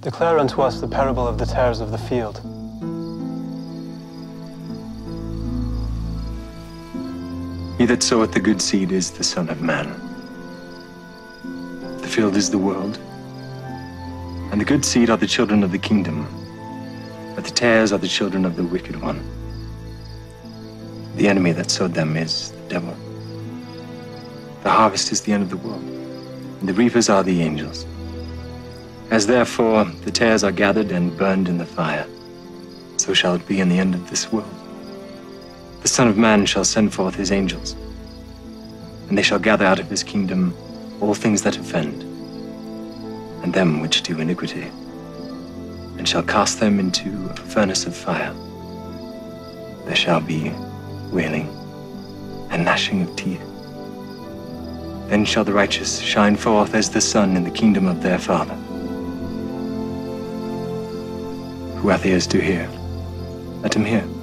Declare unto us the parable of the tares of the field. He that soweth the good seed is the Son of Man. The field is the world, and the good seed are the children of the kingdom, but the tares are the children of the wicked one. The enemy that sowed them is the devil. The harvest is the end of the world, and the reapers are the angels. As therefore the tares are gathered and burned in the fire, so shall it be in the end of this world. The Son of Man shall send forth his angels, and they shall gather out of his kingdom all things that offend, and them which do iniquity, and shall cast them into a furnace of fire. There shall be wailing and gnashing of teeth. Then shall the righteous shine forth as the sun in the kingdom of their Father. Who hath ears to hear, let him hear.